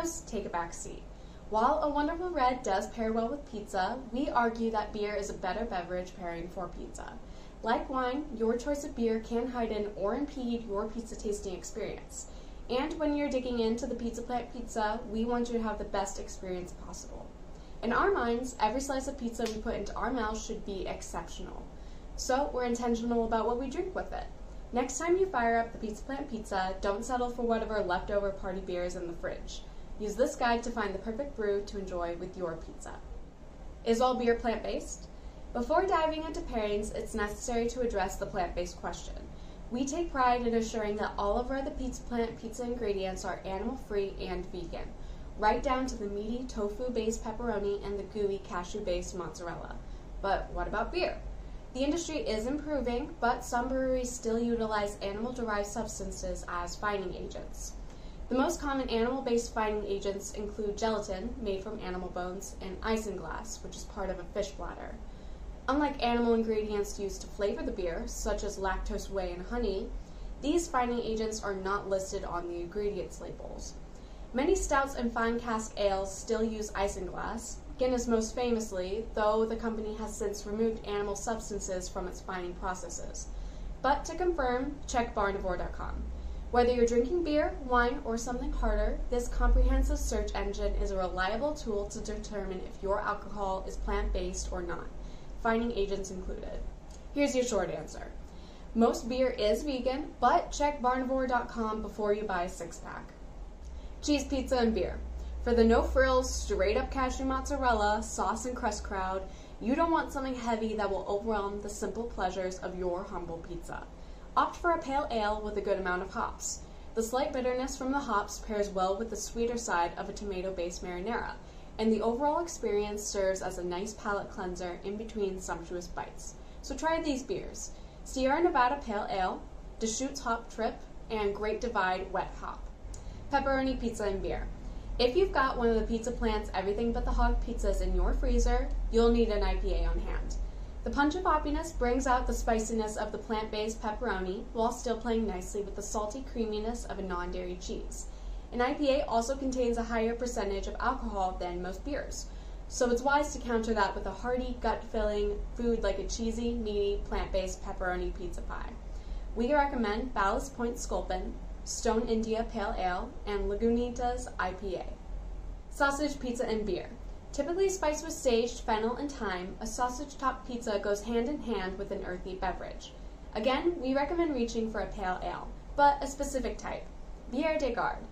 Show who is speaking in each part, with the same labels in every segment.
Speaker 1: Take a back seat. While a wonderful red does pair well with pizza, we argue that beer is a better beverage pairing for pizza. Like wine, your choice of beer can heighten or impede your pizza tasting experience. And when you're digging into the Pizza Plant pizza, we want you to have the best experience possible. In our minds, every slice of pizza we put into our mouths should be exceptional. So we're intentional about what we drink with it. Next time you fire up the Pizza Plant pizza, don't settle for whatever leftover party beer is in the fridge. Use this guide to find the perfect brew to enjoy with your pizza. Is all beer plant based? Before diving into pairings, it's necessary to address the plant based question. We take pride in assuring that all of our The Pizza Plant pizza ingredients are animal free and vegan, right down to the meaty tofu based pepperoni and the gooey cashew based mozzarella. But what about beer? The industry is improving, but some breweries still utilize animal derived substances as fining agents. The most common animal-based fining agents include gelatin, made from animal bones, and isinglass, which is part of a fish bladder. Unlike animal ingredients used to flavor the beer, such as lactose whey and honey, these fining agents are not listed on the ingredients labels. Many stouts and fine cask ales still use isinglass, Guinness most famously, though the company has since removed animal substances from its fining processes. But to confirm, check barnivore.com. Whether you're drinking beer, wine, or something harder, this comprehensive search engine is a reliable tool to determine if your alcohol is plant based or not, fining agents included. Here's your short answer most beer is vegan, but check barnivore.com before you buy a six pack. Cheese pizza and beer. For the no frills, straight up cashew mozzarella, sauce and crust crowd, you don't want something heavy that will overwhelm the simple pleasures of your humble pizza. Opt for a pale ale with a good amount of hops. The slight bitterness from the hops pairs well with the sweeter side of a tomato-based marinara, and the overall experience serves as a nice palate cleanser in between sumptuous bites. So try these beers. Sierra Nevada Pale Ale, Deschutes Hop Trip, and Great Divide Wet Hop. Pepperoni Pizza and Beer. If you've got one of the Pizza Plant's Everything But the Hog pizzas in your freezer, you'll need an IPA on hand. The punch of hoppiness brings out the spiciness of the plant-based pepperoni while still playing nicely with the salty creaminess of a non-dairy cheese. An IPA also contains a higher percentage of alcohol than most beers, so it's wise to counter that with a hearty, gut-filling food like a cheesy, meaty, plant-based pepperoni pizza pie. We recommend Ballast Point Sculpin, Stone India Pale Ale, and Lagunitas IPA. Sausage, pizza, and beer. Typically spiced with sage, fennel, and thyme, a sausage-topped pizza goes hand in hand with an earthy beverage. Again, we recommend reaching for a pale ale, but a specific type, Bière de Garde.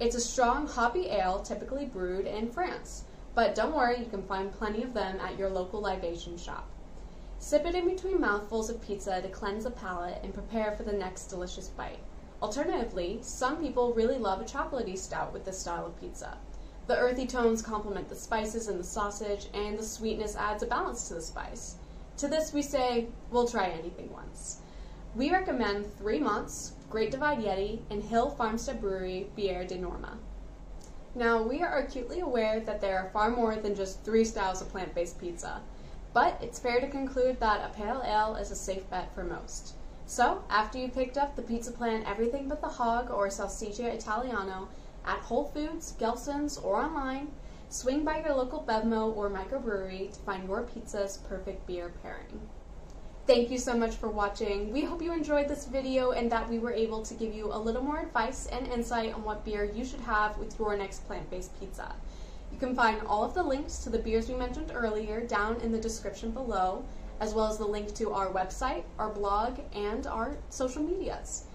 Speaker 1: It's a strong, hoppy ale typically brewed in France, but don't worry, you can find plenty of them at your local libation shop. Sip it in between mouthfuls of pizza to cleanse the palate and prepare for the next delicious bite. Alternatively, some people really love a chocolatey stout with this style of pizza. The earthy tones complement the spices in the sausage, and the sweetness adds a balance to the spice. To this we say, we'll try anything once. We recommend Three Monts, Great Divide Yeti, and Hill Farmstead Brewery Bière de Norma. Now, we are acutely aware that there are far more than just three styles of plant-based pizza, but it's fair to conclude that a pale ale is a safe bet for most. So, after you picked up the Pizza Plant Everything But the Hog or Salsiccia Italiano, at Whole Foods, Gelson's, or online, swing by your local Bevmo or microbrewery to find your pizza's perfect beer pairing. Thank you so much for watching. We hope you enjoyed this video and that we were able to give you a little more advice and insight on what beer you should have with your next plant-based pizza. You can find all of the links to the beers we mentioned earlier down in the description below, as well as the link to our website, our blog, and our social medias.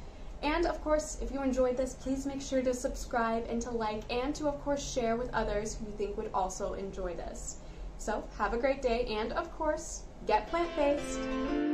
Speaker 1: And of course, if you enjoyed this, please make sure to subscribe and to like and to, of course, share with others who you think would also enjoy this. So, have a great day and, of course, get plant based.